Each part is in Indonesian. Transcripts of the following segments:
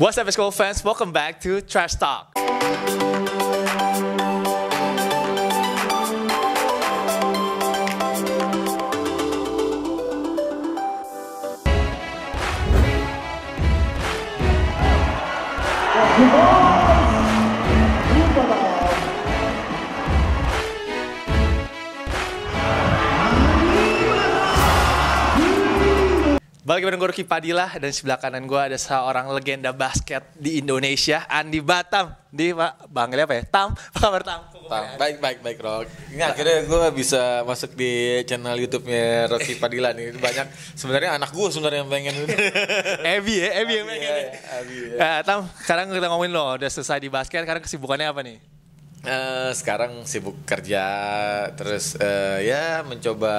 What's up, school fans? Welcome back to Trash Talk. Balik bareng gue Ruki Padilla dan sebelah kanan gue ada seorang legenda basket di Indonesia, Andi Batam. Di Pak, panggilnya apa ya? Tam, apa kabar Tam? Tam, baik baik baik Rock. Ini akhirnya gue bisa masuk di channel YouTube-nya Rocky Padilla nih. Banyak sebenarnya anak gue sebenarnya yang pengen. Ebi ya, Ebi yang pengen. Iya, Abi, ya. Nah, Tam, sekarang kita ngomongin lo, udah selesai di basket, sekarang kesibukannya apa nih? Eh, sekarang sibuk kerja terus eh, ya mencoba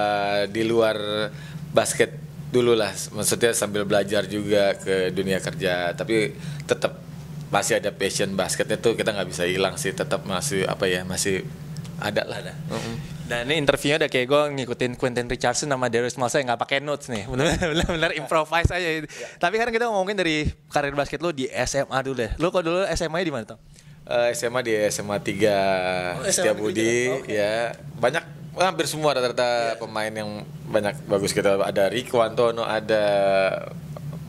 di luar basket dulu lah maksudnya sambil belajar juga ke dunia kerja tapi tetap masih ada passion basketnya tuh kita nggak bisa hilang sih tetap masih apa ya masih ada lah ada Dan ini interviewnya udah kayak gue ngikutin Quentin Richardson sama Darius Malsa yang nggak pakai notes nih, bener-bener improvise aja. Tapi sekarang kita ngomongin dari karir basket lo di SMA dulu deh. Lo kok dulu SMA-nya di mana tuh? Eh, SMA di SMA 3 Oh, SMA Setiabudi Oke. ya banyak hampir semua rata-rata pemain yang banyak bagus kita ada Rico Antono ada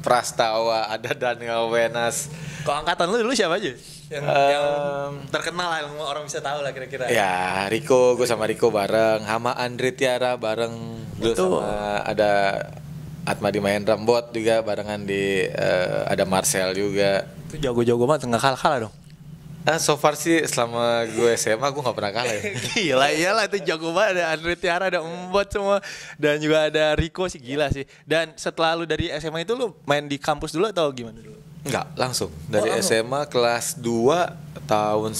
Prastawa ada Daniel Wenas Kok angkatan lo dulu siapa aja? Yang, yang Em, terkenal lah, yang orang bisa tahu lah kira-kira. ya Rico gue sama Rico bareng sama Andre Tiara bareng Betul. sama ada Atmadi Mahendra Bot juga barengan di eh, ada Marcel juga Itu jago-jago banget, nggak kalah-kalah dong. Ah, so far sih selama gue SMA gue nggak pernah kalah ya. gila iyalah itu jago banget ada Andre Tiara ada Mbot semua dan juga ada Rico sih gila sih dan setelah lu dari SMA itu lu main di kampus dulu atau gimana dulu Enggak, langsung. Dari Oh, langsung. SMA kelas 2 tahun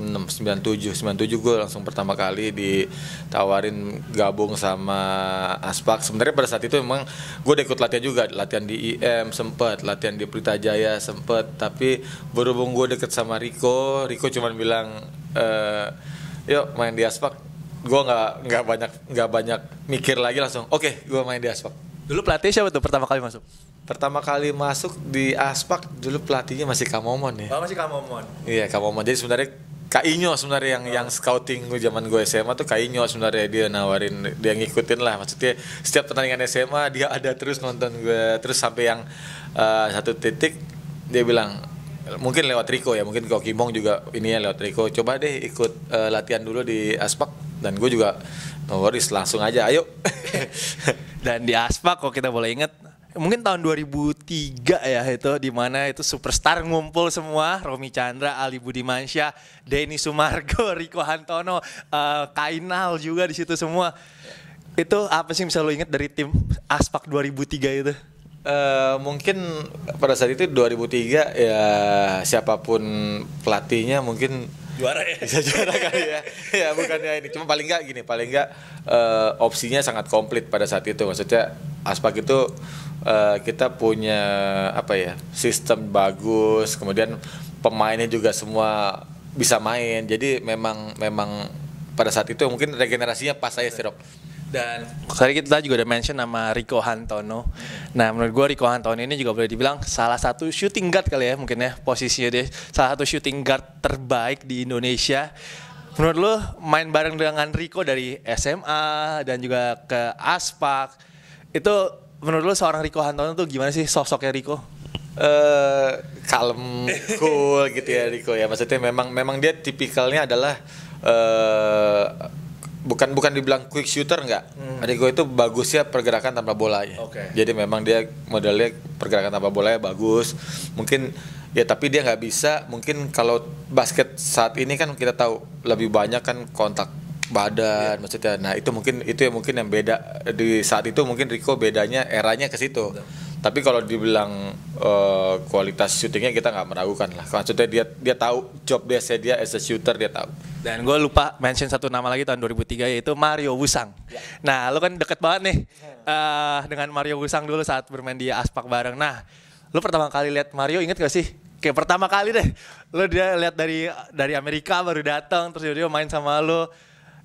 96, 97, 97 gue langsung pertama kali ditawarin gabung sama Aspak. Sebenarnya pada saat itu memang gue udah ikut latihan juga, latihan di IM sempet, latihan di Pelita Jaya sempet. Tapi berhubung gue deket sama Rico, Rico cuma bilang, eh, yuk main di Aspak. Gue nggak nggak banyak nggak banyak mikir lagi langsung. Oke, gue main di Aspak. dulu pelatih siapa tuh pertama kali masuk Pertama kali masuk di Aspak dulu pelatihnya masih Kamomon ya. oh masih Kamomon Iya Kamomon. Jadi sebenarnya Kak Inyo sebenarnya yang yang scouting gue zaman gue SMA tuh Kak Inyo sebenarnya. Dia nawarin dia ngikutin lah. Maksudnya setiap pertandingan SMA dia ada terus nonton gue terus sampai yang eh, satu titik dia bilang mungkin lewat Riko ya mungkin Koki Mong juga ini ya lewat Riko coba deh ikut eh, latihan dulu di Aspak. Dan gue juga no worries langsung aja ayo. Dan di Aspak kok kita boleh inget mungkin tahun 2003 ya itu di mana itu superstar ngumpul semua Romi Chandra, Ali Budimansyah, Denny Sumargo, Riko Hantono, eh, Kainal juga di situ semua. Itu apa sih yang bisa lo inget dari tim Aspak 2003 itu? Eh, mungkin pada saat itu 2003 ya siapa pun pelatihnya mungkin Juara ya. bisa juara kali ya. ya bukannya ini cuma paling nggak gini paling nggak eh, opsinya sangat komplit pada saat itu maksudnya Aspak itu eh, kita punya apa ya sistem bagus kemudian pemainnya juga semua bisa main jadi memang memang pada saat itu mungkin regenerasinya pas saya sih. Dan tadi kita juga udah mention nama Rico Hantono. Nah menurut gue Rico Hantono ini juga boleh dibilang salah satu shooting guard kali ya mungkin ya posisinya dia salah satu shooting guard terbaik di Indonesia. Menurut lo main bareng dengan Rico dari SMA dan juga ke Aspak itu menurut lo seorang Rico Hantono tuh gimana sih sosoknya Rico? eh kalem, cool gitu ya Riko ya. Maksudnya memang memang dia tipikalnya adalah eh bukan bukan dibilang quick shooter enggak. Riko itu bagusnya pergerakan tanpa bola ya. Oke. Jadi memang dia modelnya pergerakan tanpa bola bagus. Mungkin ya tapi dia nggak bisa. Mungkin kalau basket saat ini kan kita tahu lebih banyak kan kontak badan maksudnya. Nah, itu mungkin itu yang mungkin yang beda di saat itu mungkin Rico bedanya eranya ke situ. Tapi kalau dibilang eh, kualitas syutingnya kita nggak meragukan lah. Maksudnya dia dia tahu job dia dia as a shooter dia tahu. Dan gue lupa mention satu nama lagi tahun 2003 yaitu Mario Wusang. Nah, lu kan deket banget nih eh, dengan Mario Wusang dulu saat bermain di Aspak bareng. Nah, lu pertama kali lihat Mario inget gak sih? Kayak pertama kali deh, lu dia lihat dari dari Amerika baru datang terus dia main sama lu.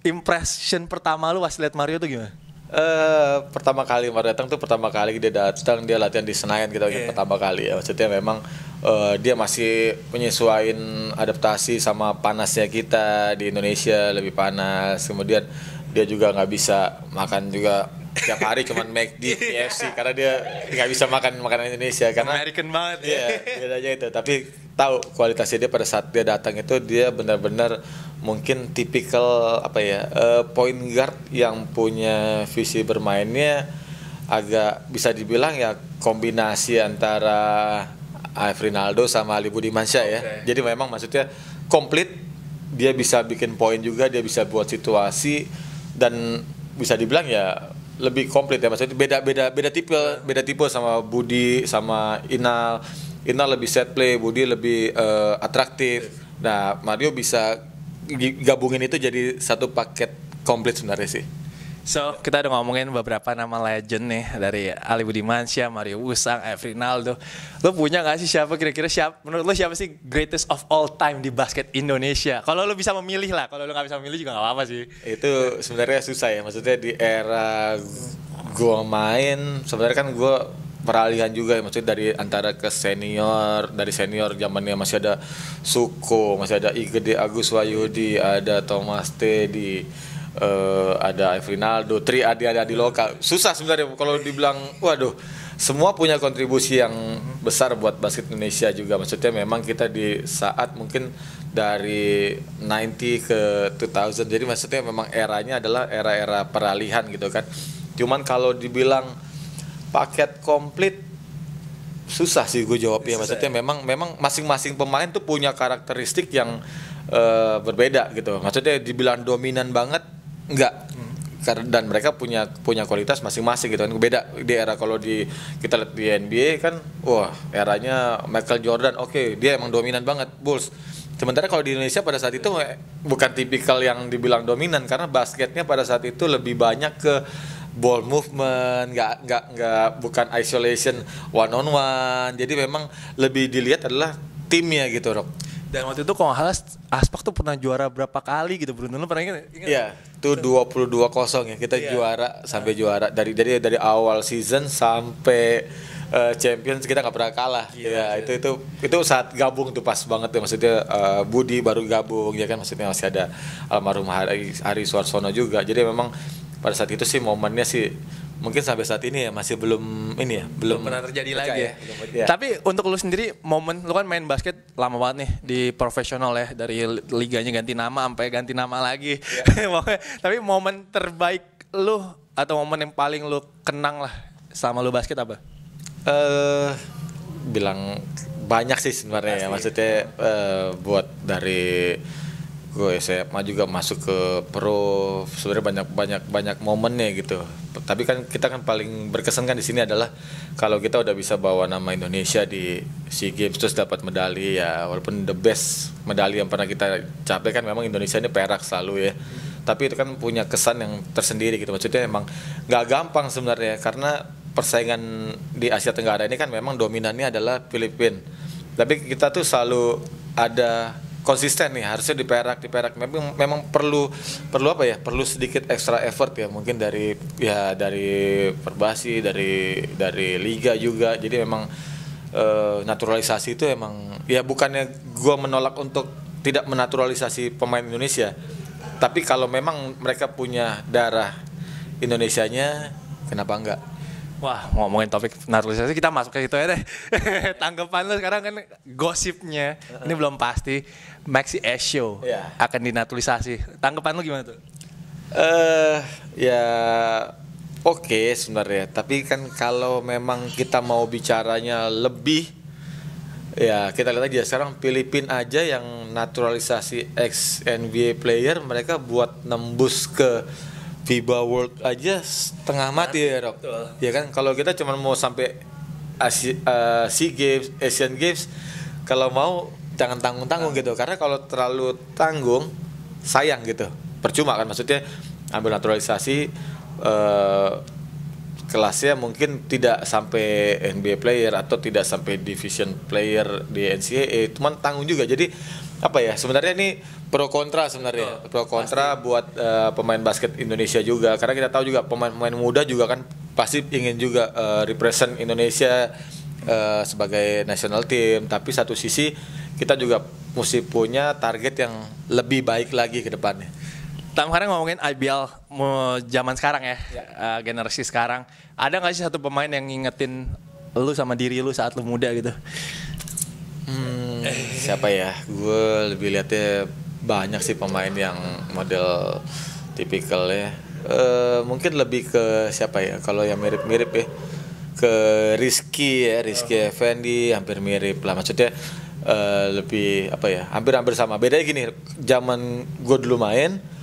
Impression pertama lu pas lihat Mario tuh gimana? Eh pertama kali baru datang tuh pertama kali dia datang dia latihan di Senayan gitu Iya. pertama kali ya maksudnya memang eh, dia masih menyesuaikan adaptasi sama panasnya kita di Indonesia lebih panas kemudian dia juga nggak bisa makan juga tiap hari cuman make di KFC karena dia nggak bisa makan makanan Indonesia karena American banget ya. Iya, bedanya itu. Tapi tahu kualitasnya dia pada saat dia datang itu dia benar-benar mungkin tipikal apa ya eh, point guard yang punya visi bermainnya agak bisa dibilang ya kombinasi antara Rinaldo sama Ali Budimansyah ya. Oke. Jadi memang maksudnya komplit dia bisa bikin poin juga, dia bisa buat situasi dan bisa dibilang ya lebih komplit ya maksudnya beda beda beda tipe beda tipe sama Budi sama Inal. Inal lebih set play Budi lebih eh, atraktif. Nah Mario bisa gi- gabungin itu jadi satu paket komplit sebenarnya sih So, kita udah ngomongin beberapa nama legend nih dari Ali Budimansyah, Mario Usang, Rinaldo. Lo punya gak sih siapa kira-kira siapa menurut lo siapa sih greatest of all time di basket Indonesia? Kalau lo bisa memilih lah, kalau lo nggak bisa memilih juga nggak apa-apa sih. itu sebenarnya susah ya maksudnya di era gua main sebenarnya kan gua peralihan juga ya maksudnya dari antara ke senior dari senior zamannya masih ada Suko masih ada Igede Agus Wayudi ada Thomas Teddy eh, ada Rinaldo Tri Adi ada di lokal susah sebenarnya kalau dibilang waduh semua punya kontribusi yang besar buat basket Indonesia juga. Maksudnya memang kita di saat mungkin dari 90 ke 2000 jadi maksudnya memang eranya adalah era-era peralihan gitu kan. Cuman kalau dibilang paket komplit susah sih gue jawabnya. Maksudnya memang memang masing-masing pemain tuh punya karakteristik yang eh, berbeda gitu. Maksudnya dibilang dominan banget enggak dan mereka punya punya kualitas masing-masing gitu kan. Beda di era kalau di kita lihat di NBA kan wah eranya Michael Jordan oke dia emang dominan banget Bulls. Sementara kalau di Indonesia pada saat itu eh, bukan tipikal yang dibilang dominan karena basketnya pada saat itu lebih banyak ke ball movement nggak nggak nggak bukan isolation one on one. Jadi memang lebih dilihat adalah timnya gitu Rob Dan waktu itu kalau nggak salah Aspak tuh pernah juara berapa kali gitu Bruno lo pernah ingat? Iya, itu 22 kosong ya kita Iya. juara sampai juara dari dari dari awal season sampai eh, Champions kita nggak pernah kalah. Gila, ya itu itu itu saat gabung tuh pas banget tuh maksudnya eh, Budi baru gabung ya kan maksudnya masih ada almarhum Hari, Hari Suarsono juga. Jadi memang pada saat itu sih momennya sih mungkin sampai saat ini ya masih belum ini ya belum, belum pernah terjadi lagi ya. ya. Tapi untuk lu sendiri momen lu kan main basket lama banget nih di profesional ya dari liganya ganti nama sampai ganti nama lagi. Pokoknya, Tapi momen terbaik lu atau momen yang paling lu kenang lah sama lu basket apa? eh bilang banyak sih sebenarnya ya maksudnya eh, buat dari gue SMA juga masuk ke pro sebenarnya banyak banyak banyak momennya gitu. Tapi kan kita kan paling berkesan kan di sini adalah kalau kita udah bisa bawa nama Indonesia di SEA Games terus dapat medali ya walaupun the best medali yang pernah kita capai kan memang Indonesia ini perak selalu ya. Tapi itu kan punya kesan yang tersendiri gitu. Maksudnya emang nggak gampang sebenarnya karena persaingan di Asia Tenggara ini kan memang dominannya adalah Filipina. Tapi kita tuh selalu ada konsisten nih harusnya di Perak di Perak memang memang perlu perlu apa ya? Perlu sedikit extra effort ya mungkin dari ya dari perbasi dari dari liga juga. Jadi memang eh, naturalisasi itu emang ya bukannya gua menolak untuk tidak menaturalisasi pemain Indonesia. Tapi kalau memang mereka punya darah Indonesianya kenapa enggak Wah, ngomongin topik naturalisasi kita masuk ke situ ya deh. Tanggapan lu sekarang kan gosipnya ini belum pasti Maxi Esho Iya. akan dinaturalisasi. Tanggapan lu gimana tuh? eh ya oke sebenarnya tapi kan kalau memang kita mau bicaranya lebih ya kita lihat aja sekarang Filipina aja yang naturalisasi ex NBA player mereka buat nembus ke FIBA World aja setengah mati ya Rob? Betul. ya kan? Kalau kita cuma mau sampai Asi, eh, SEA Games Asian Games kalau mau jangan tanggung-tanggung gitu. Karena kalau terlalu tanggung sayang gitu. Percuma kan? Maksudnya ambil naturalisasi eh, kelasnya mungkin tidak sampai NBA player atau tidak sampai division player di NCAA cuman tanggung juga. Jadi apa ya sebenarnya ini pro kontra sebenarnya pro kontra buat uh, pemain basket Indonesia juga karena kita tahu juga pemain-pemain muda juga kan pasti ingin juga uh, represent Indonesia uh, sebagai national team tapi satu sisi kita juga mesti punya target yang lebih baik lagi ke depannya Tam kemarin ngomongin IBL mau zaman sekarang ya, ya. Uh, generasi sekarang. Ada nggak sih satu pemain yang ngingetin lu sama diri lu saat lu muda gitu? Hmm, siapa ya? Gue lebih lihatnya banyak sih pemain yang model tipikal ya. Uh, mungkin lebih ke siapa ya? Kalau yang mirip-mirip ya ke Rizky ya, Rizky oh. Effendi hampir mirip lah. Maksudnya uh, lebih apa ya? Hampir-hampir sama. Bedanya gini, zaman gue dulu main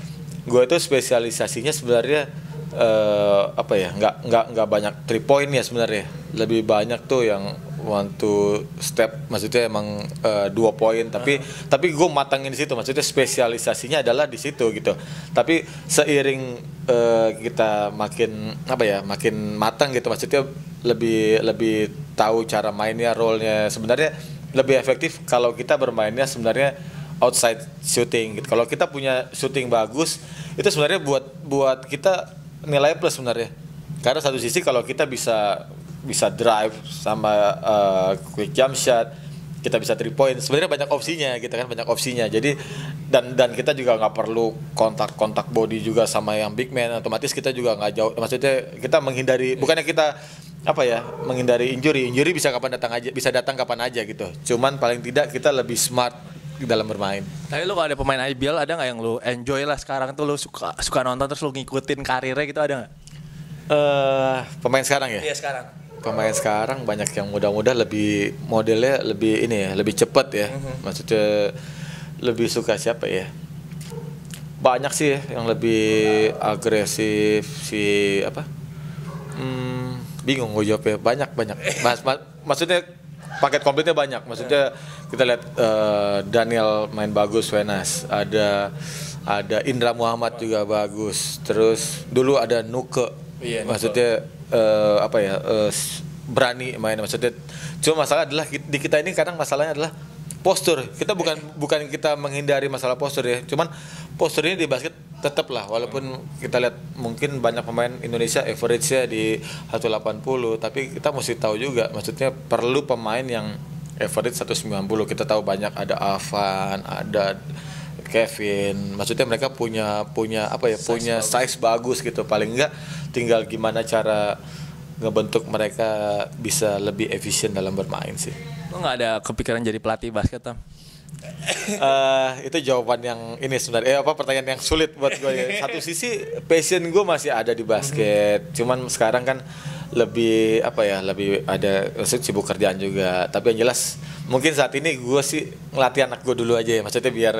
gue itu spesialisasinya sebenarnya uh, apa ya nggak nggak nggak banyak three point ya sebenarnya lebih banyak tuh yang one to step maksudnya emang uh, dua poin tapi uh. tapi gue matangin di situ maksudnya spesialisasinya adalah di situ gitu tapi seiring uh, kita makin apa ya makin matang gitu maksudnya lebih lebih tahu cara mainnya role nya sebenarnya lebih efektif kalau kita bermainnya sebenarnya outside shooting gitu. Kalau kita punya shooting bagus, itu sebenarnya buat buat kita nilai plus sebenarnya. Karena satu sisi kalau kita bisa bisa drive sama uh, quick jump shot, kita bisa three point. Sebenarnya banyak opsinya, kita kan banyak opsinya. Jadi dan dan kita juga nggak perlu kontak kontak body juga sama yang big man. Otomatis kita juga nggak jauh. Maksudnya kita menghindari, bukannya kita apa ya menghindari injury. Injury bisa kapan datang aja, bisa datang kapan aja gitu. Cuman paling tidak kita lebih smart dalam bermain. Tapi lu kalau ada pemain IBL ada nggak yang lu enjoy lah sekarang tuh lu suka suka nonton terus lu ngikutin karirnya gitu ada nggak? Uh, pemain sekarang ya? Iya sekarang. Pemain sekarang banyak yang muda-muda lebih modelnya lebih ini ya, lebih cepat ya. -huh. Maksudnya lebih suka siapa ya? Banyak sih ya, yang lebih agresif si apa? Hmm, bingung gue jawabnya. Banyak banyak. Mas, mas, maksudnya paket komplitnya banyak. Maksudnya kita lihat uh, Daniel main bagus Wenas, ada ada Indra Muhammad juga bagus. Terus dulu ada Nuke. Iya, maksudnya uh, apa ya? Uh, berani main maksudnya. Cuma masalah adalah di kita ini kadang masalahnya adalah postur. Kita bukan bukan kita menghindari masalah postur ya. Cuman postur ini di basket tetap lah walaupun kita lihat mungkin banyak pemain Indonesia average-nya di 180 tapi kita mesti tahu juga maksudnya perlu pemain yang average 190 kita tahu banyak ada Avan ada Kevin maksudnya mereka punya punya apa ya size punya bagus. size bagus gitu paling enggak tinggal gimana cara ngebentuk mereka bisa lebih efisien dalam bermain sih lo nggak ada kepikiran jadi pelatih basket Tam? Uh, itu jawaban yang ini sebenarnya. Eh, apa pertanyaan yang sulit buat gue ya. satu sisi passion gue masih ada di basket. Cuman sekarang kan lebih apa ya lebih ada sibuk kerjaan juga. Tapi yang jelas mungkin saat ini gue sih ngelatih anak gue dulu aja ya. Maksudnya biar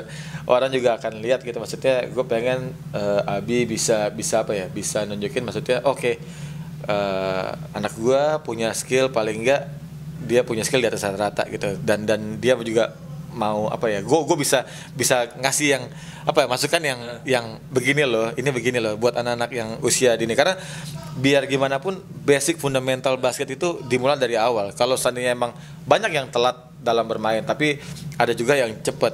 orang juga akan lihat gitu. Maksudnya gue pengen uh, Abi bisa bisa apa ya bisa nunjukin. Maksudnya oke okay, uh, anak gue punya skill paling enggak dia punya skill di atas rata-rata gitu. Dan dan dia juga mau apa ya gue gue bisa bisa ngasih yang apa ya masukan yang yang begini loh ini begini loh buat anak-anak yang usia dini. Karena biar gimana pun basic fundamental basket itu dimulai dari awal. Kalau seandainya emang banyak yang telat dalam bermain tapi ada juga yang cepet.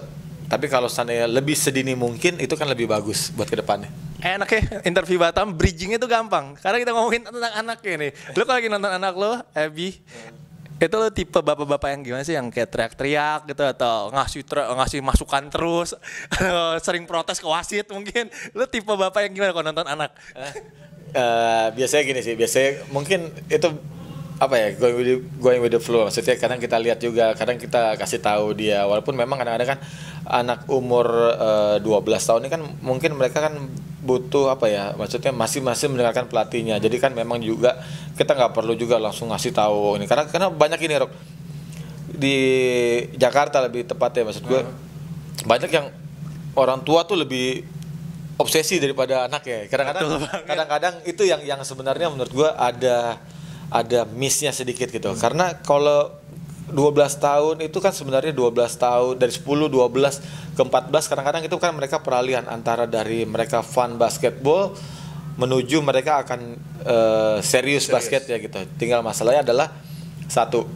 Tapi kalau seandainya lebih sedini mungkin itu kan lebih bagus buat ke depannya. Enak ya interview Batam bridgingnya itu gampang. Karena kita ngomongin tentang anaknya nih lo lagi nonton anak lo Abby itu lo tipe bapak-bapak yang gimana sih? Yang kayak teriak-teriak gitu atau ngasih ngasih masukan terus sering protes ke wasit mungkin. Lo tipe bapak yang gimana kalau nonton anak? Uh, biasanya gini sih biasanya mungkin itu apa ya going with the, going with the flow. Maksudnya kadang kita lihat juga kadang kita kasih tahu dia. Walaupun memang kadang-kadang kan anak umur uh, eh, 12 tahun ini kan mungkin mereka kan butuh apa ya maksudnya masih-masih mendengarkan pelatihnya. Jadi kan memang juga kita nggak perlu juga langsung ngasih tahu ini. Karena karena banyak ini Rok di Jakarta lebih tepat ya maksud gue hmm. banyak yang orang tua tuh lebih obsesi daripada anak ya. Kadang-kadang kadang-kadang itu yang yang sebenarnya menurut gue ada ada missnya sedikit gitu. Hmm. karena kalau 12 tahun itu kan sebenarnya 12 tahun dari 10 12 ke 14 kadang-kadang itu kan mereka peralihan antara dari mereka fun basketball menuju mereka akan uh, serius, serius basket ya gitu. Tinggal masalahnya adalah satu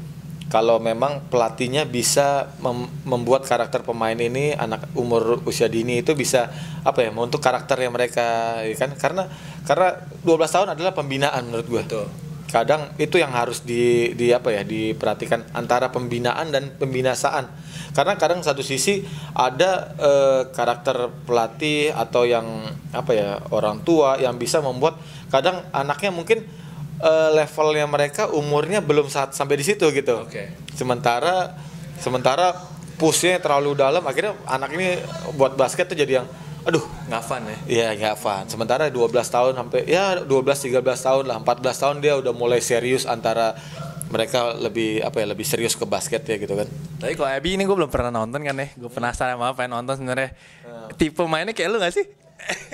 kalau memang pelatihnya bisa mem membuat karakter pemain ini anak umur usia dini itu bisa apa ya untuk karakter yang mereka ya kan karena karena 12 tahun adalah pembinaan menurut gue. Betul. Kadang itu yang harus di, di apa ya diperhatikan antara pembinaan dan pembinasaan. Karena kadang satu sisi ada eh, karakter pelatih atau yang apa ya orang tua yang bisa membuat kadang anaknya mungkin uh, levelnya mereka umurnya belum saat sampai di situ gitu. Okay. Sementara sementara pushnya terlalu dalam akhirnya anak ini buat basket tuh jadi yang aduh. Nggak fun ya? Iya nggak fun. Sementara 12 tahun sampai ya 12 13 tahun lah. 14 tahun dia udah mulai serius antara mereka lebih apa ya lebih serius ke basket ya gitu kan. Tapi kalau Abby ini gue belum pernah nonton kan ya? Gue penasaran sama pengen nonton sebenarnya. Uh. tipe mainnya kayak lu gak sih?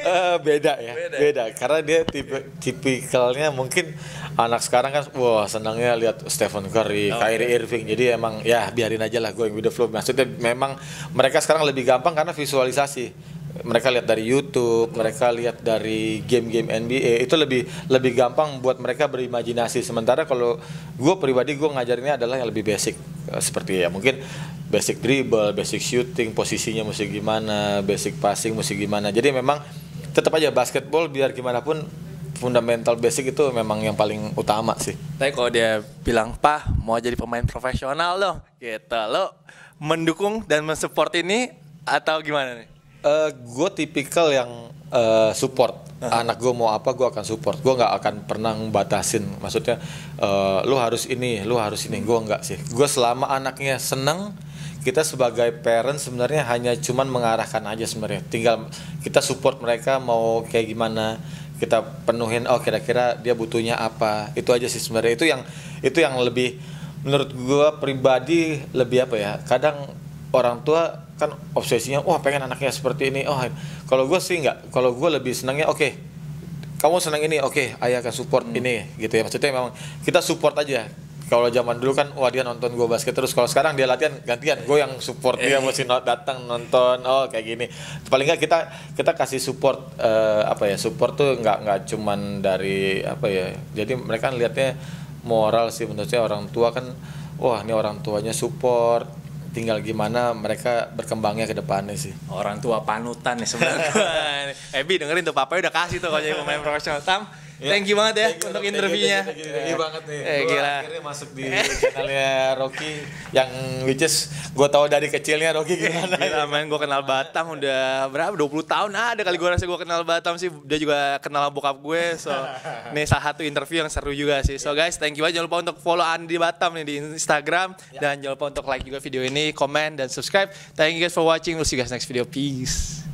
Uh, beda ya beda. beda. Karena dia tipe tipikalnya mungkin anak sekarang kan wah senangnya lihat Stephen Curry, okay. Kyrie Irving. Jadi emang ya biarin aja lah going with the flow. Maksudnya memang mereka sekarang lebih gampang karena visualisasi mereka lihat dari YouTube, mereka lihat dari game-game NBA itu lebih lebih gampang buat mereka berimajinasi. Sementara kalau gue pribadi gue ngajarinnya adalah yang lebih basic eh, seperti ya mungkin basic dribble, basic shooting, posisinya mesti gimana, basic passing mesti gimana. Jadi memang tetap aja basketball biar gimana pun fundamental basic itu memang yang paling utama sih. Tapi kalau dia bilang, "Pak, mau jadi pemain profesional loh." Gitu. Lo mendukung dan mensupport ini atau gimana nih? Uh, eh, gue tipikal yang uh, support. Uh-huh. anak gue mau apa gue akan support. Gue nggak akan pernah batasin maksudnya uh, lu harus ini lu harus ini. Gue nggak sih. Gue selama anaknya seneng kita sebagai parent sebenarnya hanya cuman mengarahkan aja sebenarnya. Tinggal kita support mereka mau kayak gimana kita penuhin oh kira-kira dia butuhnya apa. Itu aja sih sebenarnya. Itu yang itu yang lebih menurut gue pribadi lebih apa ya kadang orang tua kan obsesinya wah pengen anaknya seperti ini. Oh kalau gue sih nggak kalau gue lebih senangnya oke okay, kamu senang ini oke okay, ayah akan support hmm. ini gitu ya. Maksudnya memang kita support aja. Kalau zaman dulu kan wah dia nonton gue basket terus. Kalau sekarang dia latihan gantian gue yang support dia eh. mesti datang nonton oh kayak gini. Paling nggak kita kita kasih support uh, apa ya support tuh nggak nggak cuman dari apa ya jadi mereka lihatnya moral sih menurut saya orang tua kan wah ini orang tuanya support tinggal gimana mereka berkembangnya ke depannya sih. Orang tua panutan nih sebenarnya. Ebi dengerin tuh papa udah kasih tuh kalau jadi pemain profesional. Tam Ya. Thank you banget ya you, untuk interviewnya. Thank you, thank you, banget nih. Eh, gila. akhirnya masuk di channelnya Rocky yang which is gue tahu dari kecilnya Rocky gimana. Gila main gue kenal Batam udah berapa 20 tahun ada kali gue rasa gue kenal Batam sih. Dia juga kenal bokap gue. So ini salah satu interview yang seru juga sih. So guys, thank you aja jangan lupa untuk follow Andi Batam nih di Instagram ya. dan jangan lupa untuk like juga video ini, komen dan subscribe. Thank you guys for watching. We'll see you guys next video. Peace.